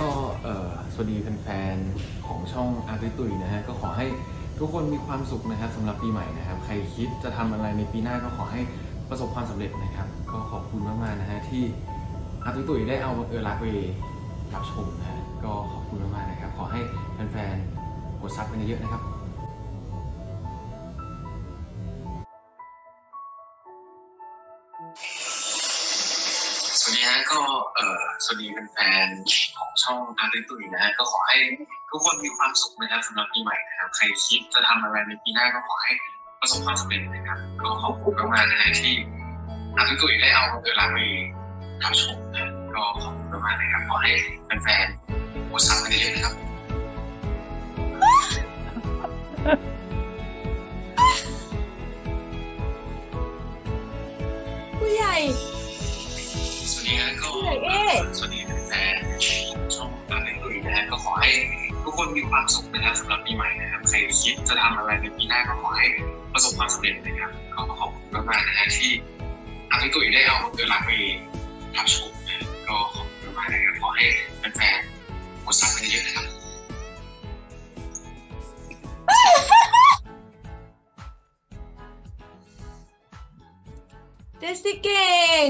ก็สวัสดีแฟนๆของช่องอาร์ติตุยนะฮะก็ขอให้ทุกคนมีความสุขนะครับสำหรับปีใหม่นะครับ ใครคิดจะทำอะไรในปีหน้าก็ขอให้ประสบความสำเร็จนะครับ ก็ขอบคุณมากๆนะฮะที่อาร์ติตุยได้เอาเออรักไปรับชมนะฮะก็ขอบคุณมากๆนะครับ ขอให้แฟนๆกดซับกันเยอะๆนะครับสวัสดีฮะก็เออ สวัสดีแฟนๆของช่องอาร์ติตุยนะฮะก็ขอให้ทุกคนมีความสุขนะครับสำหรับปีใหม่นะครับใครคิดจะทำอะไรในปีหน้าก็ขอให้ประสบความสำเร็จนะครับก็ขอบคุณมากๆนะฮะที่อาร์ติตุยได้เอาเวลาไปรับชมนะก็ขอบคุณมากๆนะครับขอให้แฟนๆกดซับกันเยอะนะครับผู้ใหญ่ สดีฮะก็ผู้ใหญ่เอ๊สวัสดีแฟนช่องอาร์ติตุยนะฮะก็ขอให้ทุกคนมีความสุขนะครับสำหรับปีใหม่นะครับใครคิดจะทำอะไรในปีหน้าก็ขอให้ประสบความสำเร็จนะครับก็ขอบคุณมากๆนะฮะที่อาร์ติตุยได้เอาเวลาไปรับชมนะก็ขอบคุณมากๆนะครับขอให้แฟนๆกดซับกันเยอะนะครับเจสซี่เก่ง